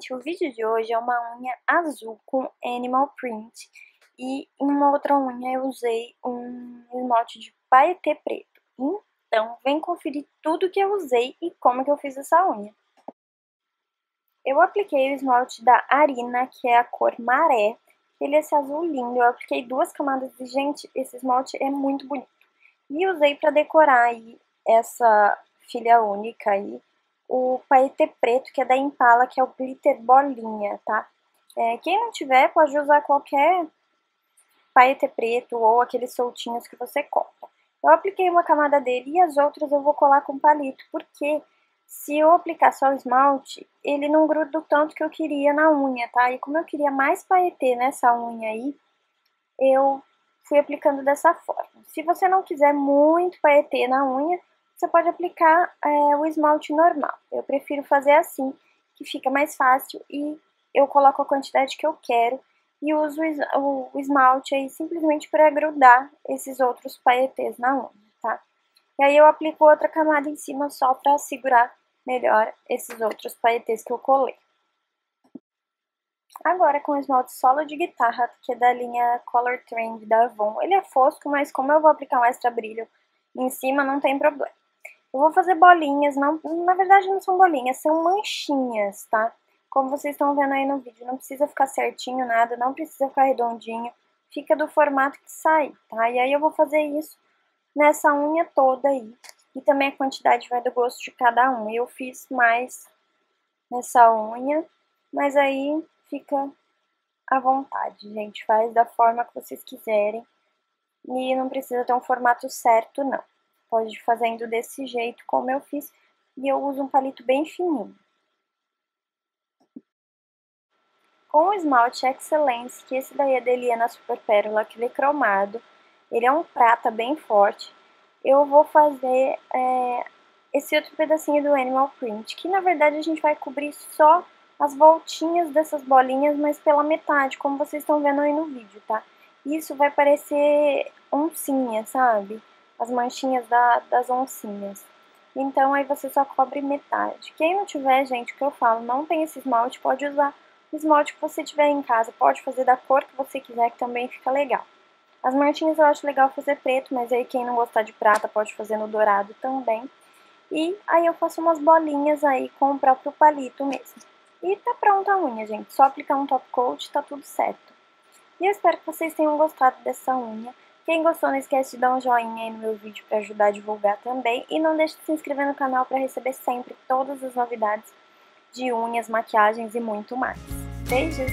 gente, o vídeo de hoje é uma unha azul com animal print e em uma outra unha eu usei um esmalte de paetê preto. Então, vem conferir tudo que eu usei e como que eu fiz essa unha. Eu apliquei o esmalte da Arina, que é a cor maré. Ele é esse azul lindo, eu apliquei duas camadas e, gente, esse esmalte é muito bonito. E usei para decorar aí essa filha única aí o paetê preto, que é da Impala, que é o glitter bolinha, tá? É, quem não tiver, pode usar qualquer paetê preto ou aqueles soltinhos que você compra. Eu apliquei uma camada dele e as outras eu vou colar com palito, porque se eu aplicar só o esmalte, ele não gruda o tanto que eu queria na unha, tá? E como eu queria mais paetê nessa unha aí, eu fui aplicando dessa forma. Se você não quiser muito paetê na unha, você pode aplicar é, o esmalte normal. Eu prefiro fazer assim, que fica mais fácil e eu coloco a quantidade que eu quero e uso o esmalte aí simplesmente para grudar esses outros paetês na unha, tá? E aí eu aplico outra camada em cima só para segurar melhor esses outros paetês que eu colei. Agora com o esmalte solo de guitarra, que é da linha Color Trend da Avon. Ele é fosco, mas como eu vou aplicar um extra brilho em cima, não tem problema. Eu vou fazer bolinhas, não, na verdade não são bolinhas, são manchinhas, tá? Como vocês estão vendo aí no vídeo, não precisa ficar certinho nada, não precisa ficar redondinho, fica do formato que sai, tá? E aí eu vou fazer isso nessa unha toda aí. E também a quantidade vai do gosto de cada um. Eu fiz mais nessa unha, mas aí fica à vontade, gente. Faz da forma que vocês quiserem. E não precisa ter um formato certo, não. Pode ir fazendo desse jeito como eu fiz. E eu uso um palito bem fininho. Com o esmalte Excellence, que esse daí é da Eliana Super Pérola, aquele cromado. Ele é um prata bem forte. Eu vou fazer é, esse outro pedacinho do Animal Print, que na verdade a gente vai cobrir só as voltinhas dessas bolinhas, mas pela metade, como vocês estão vendo aí no vídeo, tá? Isso vai parecer oncinha, sabe? As manchinhas da, das oncinhas. Então aí você só cobre metade. Quem não tiver, gente, o que eu falo, não tem esse esmalte, pode usar o esmalte que você tiver em casa. Pode fazer da cor que você quiser, que também fica legal. As manchinhas eu acho legal fazer preto, mas aí quem não gostar de prata pode fazer no dourado também. E aí eu faço umas bolinhas aí com o próprio palito mesmo. E tá pronta a unha, gente. Só aplicar um top coat, tá tudo certo. E eu espero que vocês tenham gostado dessa unha. Quem gostou, não esquece de dar um joinha aí no meu vídeo para ajudar a divulgar também. E não deixe de se inscrever no canal para receber sempre todas as novidades de unhas, maquiagens e muito mais. Beijos!